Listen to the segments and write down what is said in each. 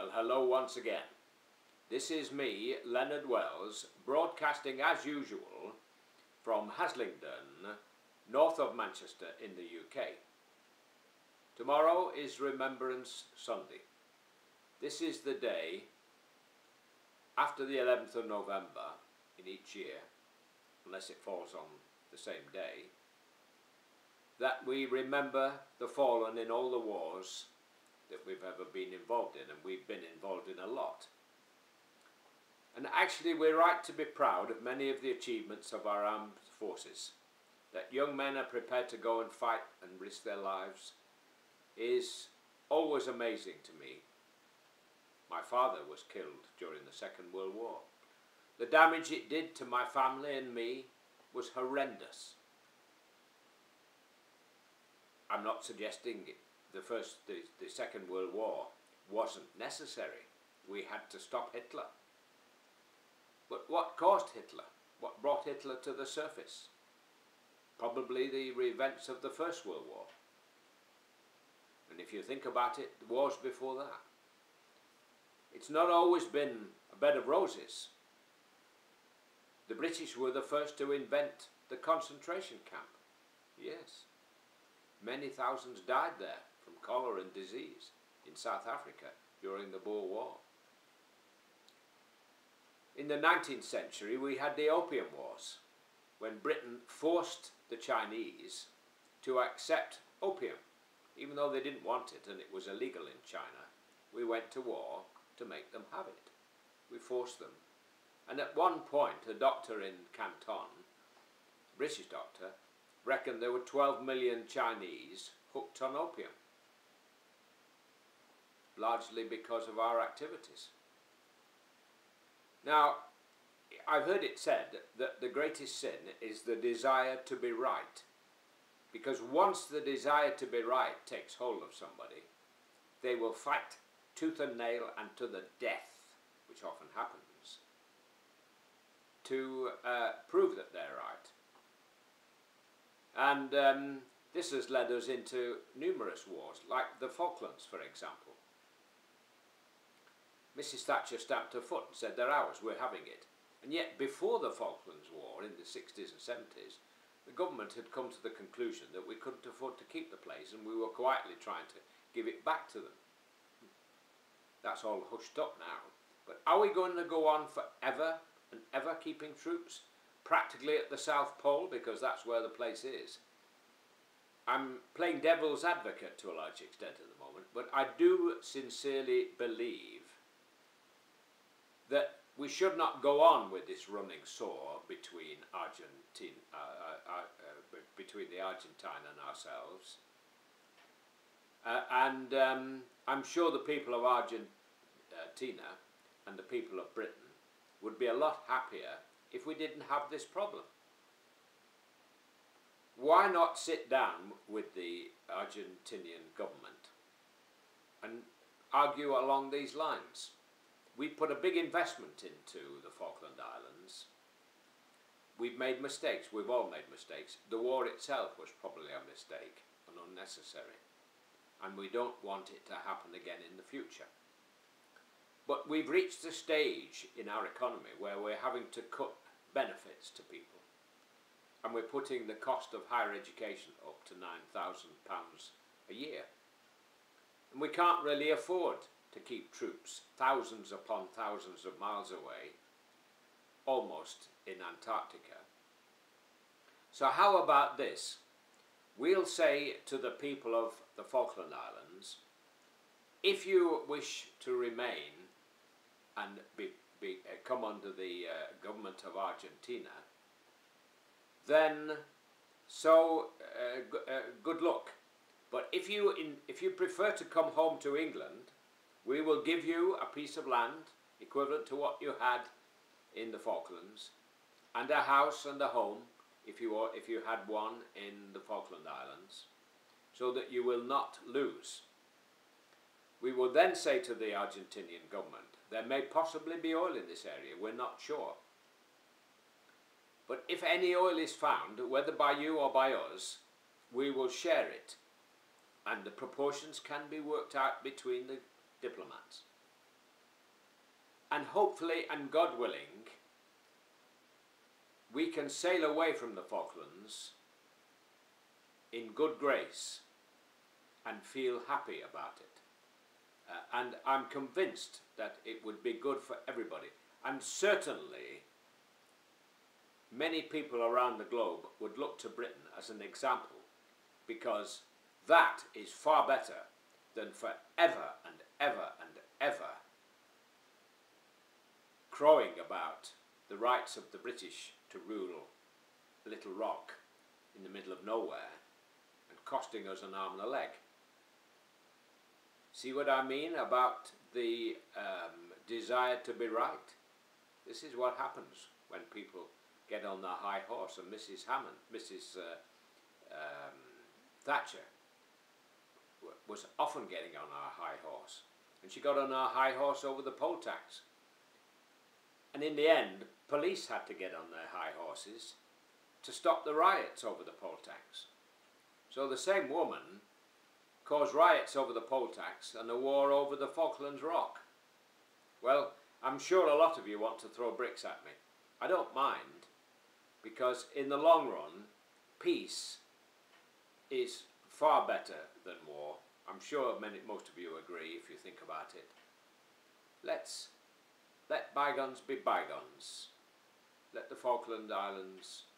Well, hello once again. This is me, Leonard Wells, broadcasting as usual from Haslingden, north of Manchester in the UK. Tomorrow is Remembrance Sunday. This is the day after the 11th of November in each year, unless it falls on the same day, that we remember the fallen in all the wars that we've ever been involved in, and we've been involved in a lot. And actually, we're right to be proud of many of the achievements of our armed forces. That young men are prepared to go and fight and risk their lives is always amazing to me. My father was killed during the Second World War. The damage it did to my family and me was horrendous. I'm not suggesting the first, the, the Second World War wasn't necessary. We had to stop Hitler. But what caused Hitler? What brought Hitler to the surface? Probably the events of the First World War. And if you think about it, the wars before that. It's not always been a bed of roses. The British were the first to invent the concentration camp. Yes. Many thousands died there from cholera and disease in South Africa during the Boer War. In the 19th century, we had the Opium Wars, when Britain forced the Chinese to accept opium, even though they didn't want it and it was illegal in China. We went to war to make them have it. We forced them. And at one point, a doctor in Canton, British doctor, reckoned there were 12 million Chinese hooked on opium, largely because of our activities. Now, I've heard it said that the greatest sin is the desire to be right. Because once the desire to be right takes hold of somebody, they will fight tooth and nail and to the death, which often happens, to uh, prove that they're right. And um, this has led us into numerous wars, like the Falklands, for example. Mrs. Thatcher stamped her foot and said, they're ours, we're having it. And yet, before the Falklands War in the 60s and 70s, the government had come to the conclusion that we couldn't afford to keep the place and we were quietly trying to give it back to them. That's all hushed up now. But are we going to go on forever and ever keeping troops practically at the South Pole because that's where the place is? I'm playing devil's advocate to a large extent at the moment, but I do sincerely believe that we should not go on with this running sore between Argentine, uh, uh, uh, uh between the Argentine and ourselves. Uh, and um, I'm sure the people of Argentina and the people of Britain would be a lot happier if we didn't have this problem. Why not sit down with the Argentinian government and argue along these lines? We put a big investment into the Falkland Islands. We've made mistakes, we've all made mistakes. The war itself was probably a mistake and unnecessary. And we don't want it to happen again in the future. But we've reached a stage in our economy where we're having to cut benefits to people. And we're putting the cost of higher education up to £9,000 a year. And we can't really afford to keep troops thousands upon thousands of miles away, almost in Antarctica. So how about this? We'll say to the people of the Falkland Islands, if you wish to remain and be, be, uh, come under the uh, government of Argentina, then so uh, uh good luck. But if you, in, if you prefer to come home to England, we will give you a piece of land equivalent to what you had in the Falklands and a house and a home if you, if you had one in the Falkland Islands so that you will not lose. We will then say to the Argentinian government, there may possibly be oil in this area, we're not sure. But if any oil is found, whether by you or by us, we will share it. And the proportions can be worked out between the diplomats. And hopefully, and God willing, we can sail away from the Falklands in good grace and feel happy about it. Uh, and I'm convinced that it would be good for everybody. And certainly, many people around the globe would look to Britain as an example because that is far better than for ever and ever crowing about the rights of the British to rule little rock in the middle of nowhere and costing us an arm and a leg. See what I mean about the um, desire to be right? This is what happens when people get on their high horse, and Mrs. Hammond, Mrs. Uh, um, Thatcher, was often getting on her high horse, and she got on her high horse over the poll tax. And in the end, police had to get on their high horses to stop the riots over the poll tax. So the same woman caused riots over the poll tax and a war over the Falklands Rock. Well, I'm sure a lot of you want to throw bricks at me. I don't mind, because in the long run, peace is far better than war. I'm sure many, most of you agree if you think about it. Let's let bygones be bygones. Let the Falkland Islands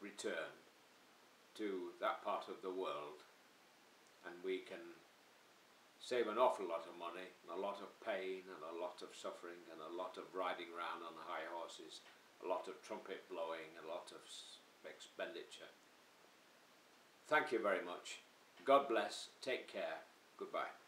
return to that part of the world and we can save an awful lot of money and a lot of pain and a lot of suffering and a lot of riding around on high horses, a lot of trumpet blowing, a lot of expenditure. Thank you very much. God bless. Take care. Goodbye.